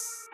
you